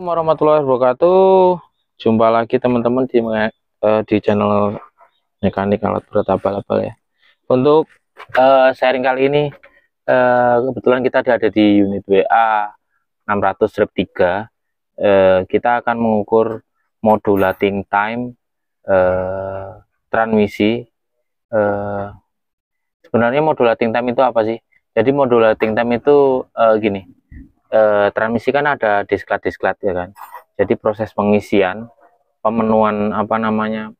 warahmatullahi wabarakatuh. Jumpa lagi teman-teman di uh, di channel mekanik alat berat abal-abal ya. Untuk uh, sharing kali ini uh, kebetulan kita ada di unit WA 600 strip 3 uh, kita akan mengukur modulating time uh, transmisi. Uh, sebenarnya modulating time itu apa sih? Jadi modulating time itu uh, gini eh, transmisi kan ada disklat-disklat ya kan. Jadi proses pengisian pemenuhan apa namanya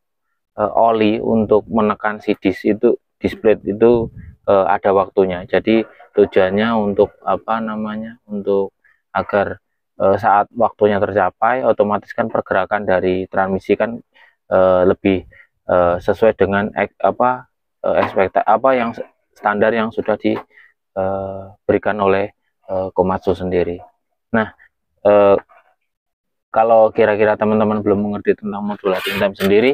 eh, oli untuk menekan si disk itu display itu eh, ada waktunya. Jadi tujuannya untuk apa namanya untuk agar eh, saat waktunya tercapai otomatis kan pergerakan dari transmisi kan eh, lebih eh, sesuai dengan ek, apa eh, ekspektasi apa yang standar yang sudah diberikan eh, oleh uh, Komatsu sendiri. Nah, uh, kalau kira-kira teman-teman belum mengerti tentang modulating time sendiri,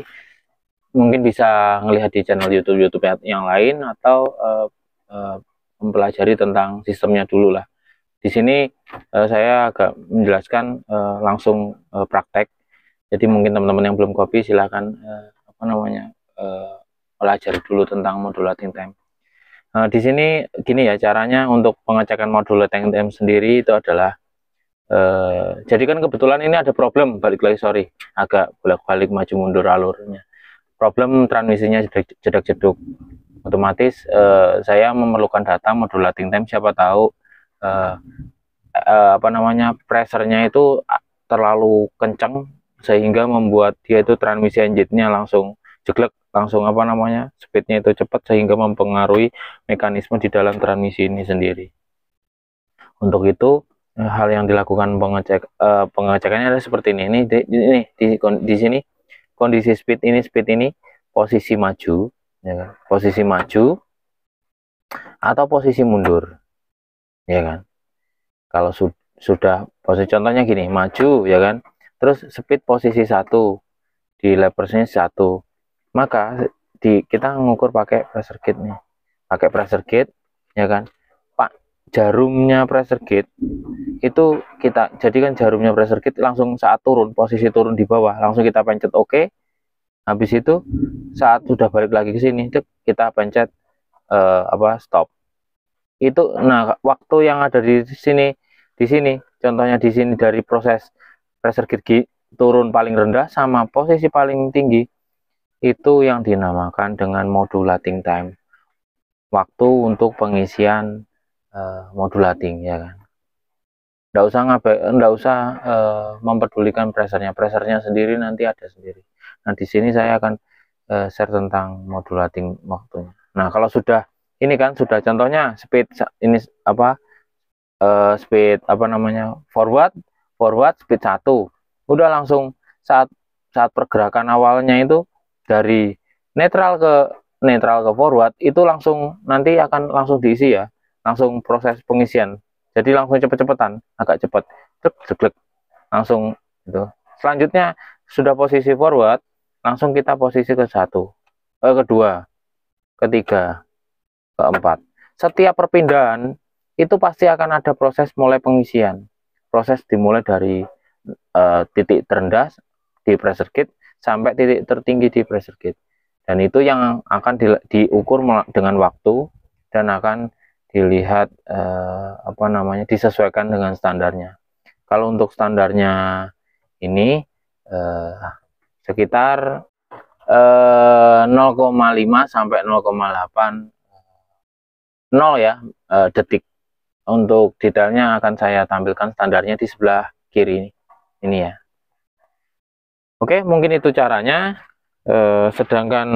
mungkin bisa melihat di channel YouTube-YouTube yang lain atau uh, uh, mempelajari tentang sistemnya dulu lah. Di sini uh, saya agak menjelaskan uh, langsung uh, praktek. Jadi mungkin teman-teman yang belum kopi silahkan uh, apa namanya uh, pelajari dulu tentang modulating time. Nah, di sini gini ya caranya untuk pengecekan modul TNTM sendiri itu adalah eh, jadi kan kebetulan ini ada problem balik lagi sorry agak bolak-balik maju mundur alurnya. Problem transmisinya jedak-jeduk. Otomatis eh, saya memerlukan data modulating time siapa tahu eh, eh, apa namanya pressernya itu terlalu kencang sehingga membuat dia itu transmisi engine-nya langsung jeglek langsung apa namanya speednya itu cepat sehingga mempengaruhi mekanisme di dalam transmisi ini sendiri. Untuk itu eh, hal yang dilakukan pengecek uh, pengecekannya adalah seperti ini. Ini di, ini di, di sini kondisi speed ini speed ini posisi maju ya kan? Posisi maju atau posisi mundur ya kan? Kalau su sudah posisi contohnya gini maju ya kan? Terus speed posisi satu di leversnya satu maka di kita ngukur pakai pressure gauge nih. Pakai pressure gauge ya kan? Pak jarumnya pressure gauge itu kita jadikan jarumnya pressure gauge langsung saat turun posisi turun di bawah langsung kita pencet oke okay. habis itu saat sudah balik lagi ke sini kita pencet uh, apa stop. Itu nah waktu yang ada di sini di sini contohnya di sini dari proses pressure gauge turun paling rendah sama posisi paling tinggi itu yang dinamakan dengan modulating time. Waktu untuk pengisian uh, modulating ya kan? Nggak usah ngabe nggak usah uh, mempedulikan pressernya pressernya sendiri nanti ada sendiri. Nah di sini saya akan uh, share tentang modulating waktunya. Nah kalau sudah ini kan sudah contohnya speed ini apa uh, speed apa namanya forward forward speed satu. Udah langsung saat saat pergerakan awalnya itu dari netral ke netral ke forward itu langsung nanti akan langsung diisi ya. Langsung proses pengisian. Jadi langsung cepet-cepetan agak cepet. Cek langsung itu selanjutnya sudah posisi forward langsung kita posisi ke satu. Eh, kedua. Ketiga. Keempat. Setiap perpindahan itu pasti akan ada proses mulai pengisian. Proses dimulai dari uh, titik terendah di pressure gate sampai titik tertinggi di pressure gauge. Dan itu yang akan di, diukur dengan waktu dan akan dilihat eh, apa namanya disesuaikan dengan standarnya. Kalau untuk standarnya ini eh, sekitar eh, 0,5 sampai 0,8 0 ya eh, detik. Untuk detailnya akan saya tampilkan standarnya di sebelah kiri ini, ini ya. Oke, mungkin itu caranya. Eh, sedangkan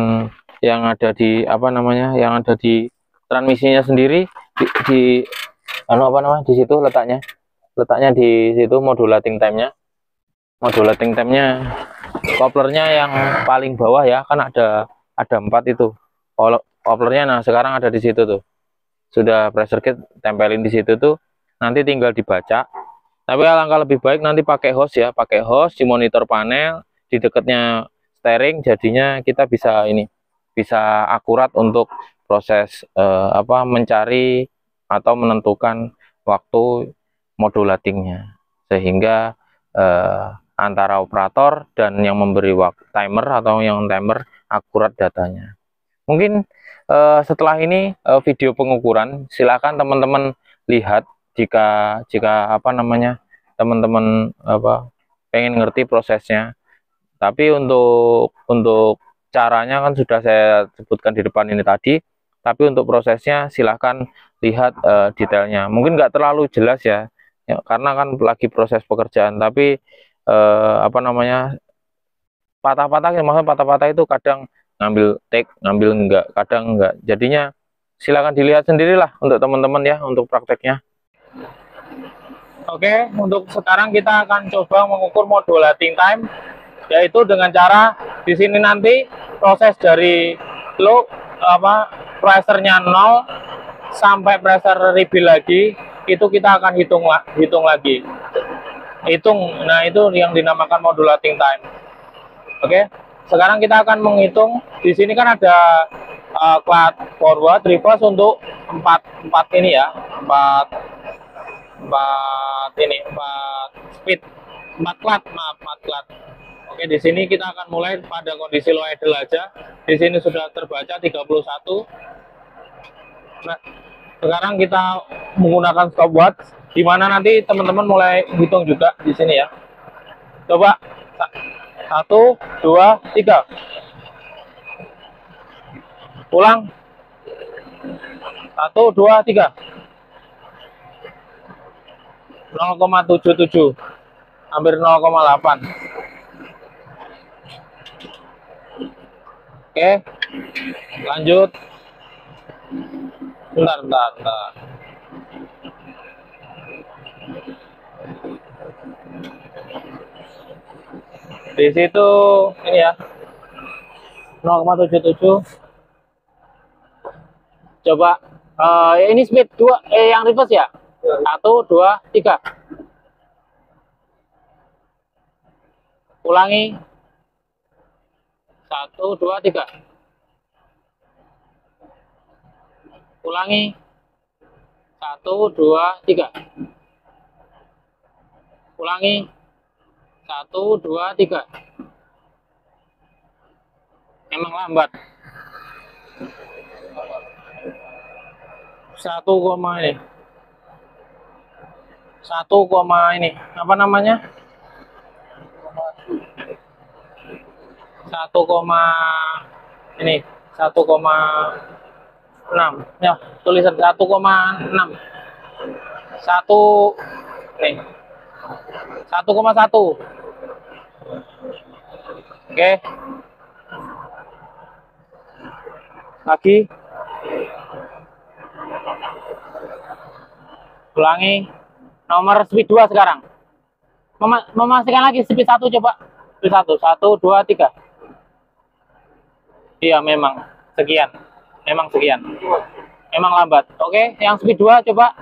yang ada di apa namanya, yang ada di transmisinya sendiri di, di anu apa namanya di situ letaknya, letaknya di situ modulating time-nya. Modulating time-nya couplernya yang paling bawah ya, kan ada ada empat itu. Couplernya nah sekarang ada di situ tuh. Sudah pressure kit tempelin di situ tuh. Nanti tinggal dibaca. Tapi alangkah lebih baik nanti pakai host ya, pakai host di monitor panel di dekatnya steering jadinya kita bisa ini bisa akurat untuk proses eh, apa mencari atau menentukan waktu modulatingnya sehingga eh, antara operator dan yang memberi waktu timer atau yang timer akurat datanya. Mungkin eh, setelah ini eh, video pengukuran silakan teman-teman lihat jika jika apa namanya teman-teman apa pengen ngerti prosesnya. Tapi untuk untuk caranya kan sudah saya sebutkan di depan ini tadi. Tapi untuk prosesnya silahkan lihat uh, detailnya. Mungkin nggak terlalu jelas ya, ya, karena kan lagi proses pekerjaan. Tapi uh, apa namanya patah-patah, maksudnya patah-patah itu kadang ngambil take, ngambil enggak, kadang enggak. Jadinya silahkan dilihat sendirilah untuk teman-teman ya untuk prakteknya. Oke, untuk sekarang kita akan coba mengukur modulating time yaitu dengan cara di sini nanti proses dari low apa pressure-nya 0 sampai pressure refill lagi itu kita akan hitung hitung lagi. Hitung. Nah, itu yang dinamakan modulating time. Oke. Sekarang kita akan menghitung di sini kan ada uh, clutch forward reverse untuk empat empat ini ya empat empat ini empat speed empat clutch maaf empat clutch oke di sini kita akan mulai pada kondisi low idle aja. Di sini sudah terbaca 31 nah sekarang kita menggunakan stopwatch di mana nanti teman-teman mulai hitung juga di sini ya. Coba satu dua tiga. Ulang. Satu dua tiga. 0,77 hampir 0,8 oke. Lanjut. Bentar bentar bentar. Di situ ini ya. 0,77 coba uh, ini speed dua eh yang reverse ya? Satu dua tiga. Ulangi satu dua tiga. Ulangi. Satu dua tiga. Ulangi. Satu dua tiga. Emang lambat. Satu koma ini. Satu koma ini. Apa namanya satu koma ini satu koma enam. Ya tulisan satu koma enam. Satu nih satu koma satu. Oke. Lagi. Ulangi. Nomor speed 2 sekarang. Mem memastikan lagi speed 1 coba. Speed 1 1 2 3 iya memang. Sekian. Memang sekian. Memang lambat. Oke yang speed 2 coba.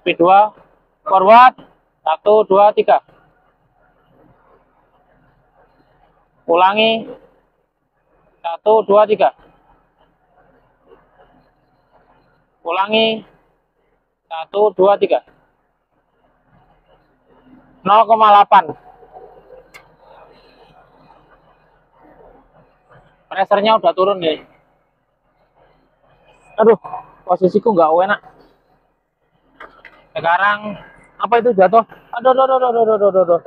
Speed 2 forward. 1 2 3 ulangi. 1 2 3 ulangi. Satu, dua, tiga. 0,8. Pressernya udah turun nih. Aduh, posisiku nggak enak. Sekarang apa itu jatuh? Aduh, aduh, aduh, aduh, aduh, aduh, aduh.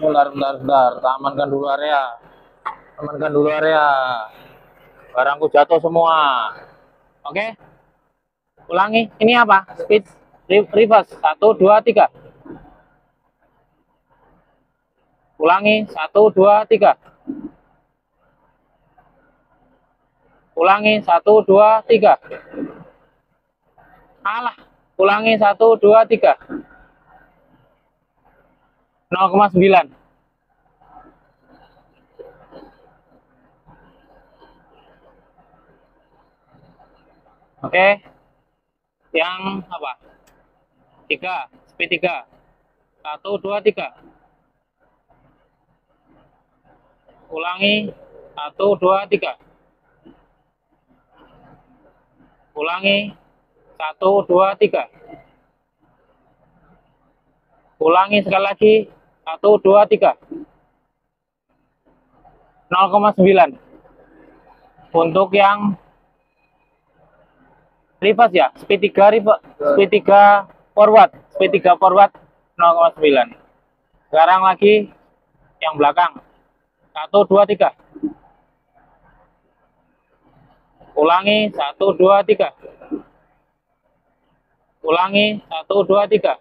Bentar, bentar, bentar. Amankan dulu area amankan dulu area barangku jatuh semua oke ulangi ini apa speed reverse satu dua tiga. Ulangi satu dua tiga. Ulangi satu dua tiga. Alah ulangi satu dua tiga. 0,9 Oke. Yang apa? Tiga, speed tiga. Satu, dua, tiga. Ulangi. Satu, dua, tiga. ulangi satu dua tiga ulangi sekali lagi satu dua tiga 0,9 untuk yang reverse ya speed 3 reverse speed 3 forward speed 3 forward 0,9 sekarang lagi yang belakang. 1 2 3 ulangi 1 2 3 ulangi 1 2 3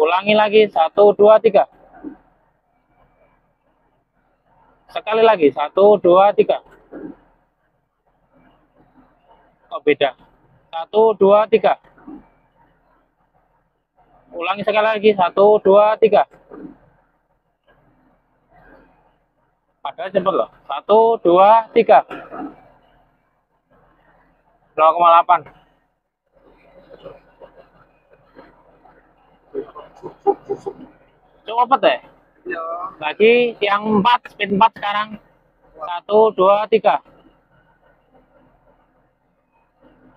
ulangi lagi 1 2 3 sekali lagi 1 2 3 oh beda 1 2 3 ulangi sekali lagi. 1 2 3 padahal cepet loh. 1 2 3 0,8 cukup deh lagi yang 4 speed 4 sekarang. 1 2 3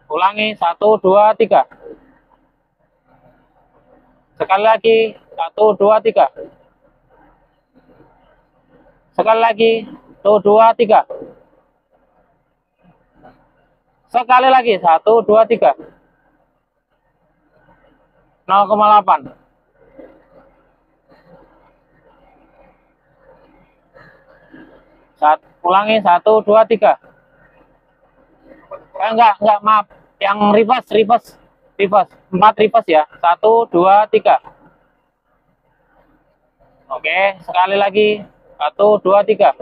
ulangi 1 2 3 sekali lagi 1 2 3 sekali lagi 1 2 3 sekali lagi 1 2 3 0,8 Saat, ulangi satu dua tiga. Eh, enggak enggak maaf, yang reverse reverse reverse empat reverse ya satu dua tiga. Oke sekali lagi satu dua tiga.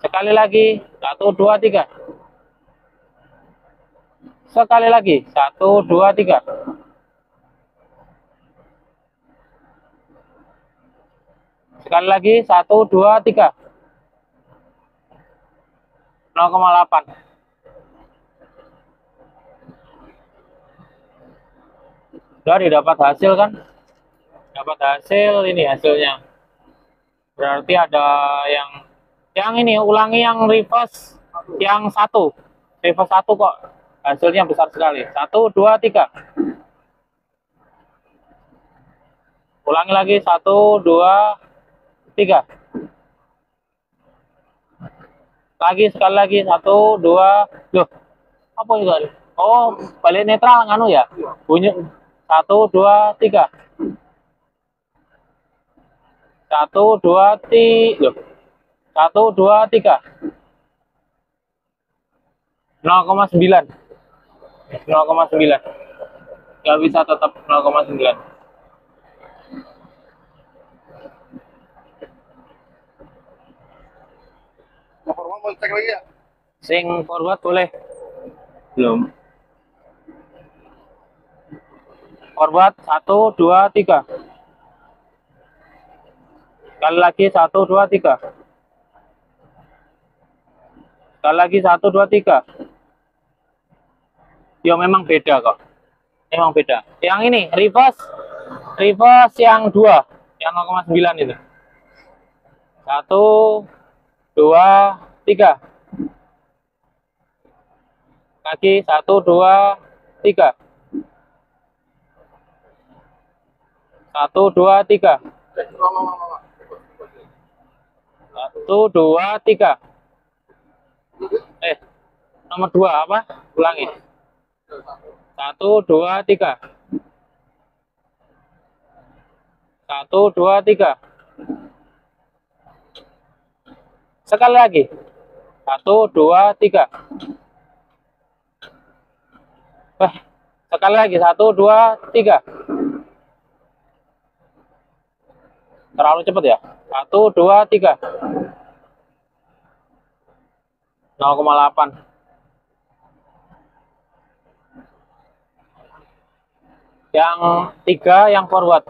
Sekali lagi satu dua tiga. Sekali lagi satu dua tiga. Sekali lagi, satu, dua, tiga. 0,8. Sudah didapat hasil kan? Dapat hasil, ini hasilnya. Berarti ada yang yang ini ulangi yang reverse yang satu. Reverse satu kok. Hasilnya besar sekali. Satu dua tiga. Ulangi lagi. Satu dua tiga. Lagi sekali lagi. Satu dua loh apa itu oh balik netral nganu ya? Bunyi satu dua tiga satu dua tiga loh satu dua tiga 0,9 0,9 nggak bisa tetap 0,9 mau cek lagi ya? Sing forward boleh. Belum. Forward satu dua tiga. Sekali lagi satu dua tiga. Sekali lagi satu dua tiga. Ya memang beda kok. Memang beda. Yang ini reverse, reverse yang dua, yang 0,9 itu. Satu, dua, tiga kaki satu dua tiga satu dua tiga. Satu dua tiga. Eh nomor dua apa? Ulangi. Satu dua tiga. Satu dua tiga. Sekali lagi. Satu, dua, tiga. Eh, sekali lagi. Satu, dua, tiga. Terlalu cepat ya. Satu, dua, tiga. 0,8. Yang tiga, yang forward.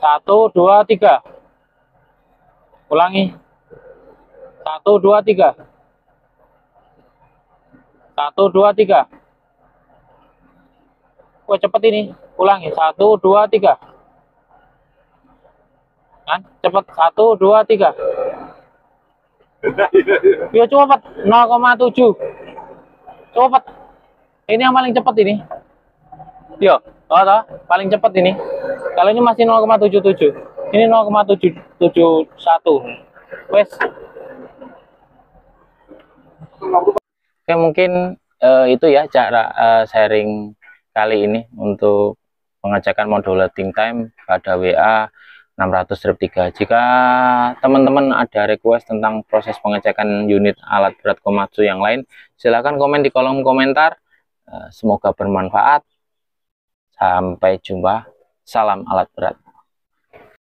Satu, dua, tiga. Ulangi. Satu, dua, tiga. Satu, dua, tiga. Wah, cepet ini. Ulangi. Satu, dua, tiga. Kan? Cepet. Satu, dua, tiga. Yo cepet 0,7. Cepet. Ini yang paling cepat ini. Yo, oh, toh, paling cepat ini. Kalau ini masih 0,77. Ini 0,771. Wes. Oke, mungkin eh, itu ya cara eh, sharing kali ini untuk pengecekan modul loading time pada WA 600 Jika teman-teman ada request tentang proses pengecekan unit alat berat Komatsu yang lain, silahkan komen di kolom komentar. Eh, Semoga bermanfaat. Sampai jumpa. Salam alat berat.